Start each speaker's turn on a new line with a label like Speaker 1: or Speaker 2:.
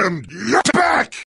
Speaker 1: Yeah.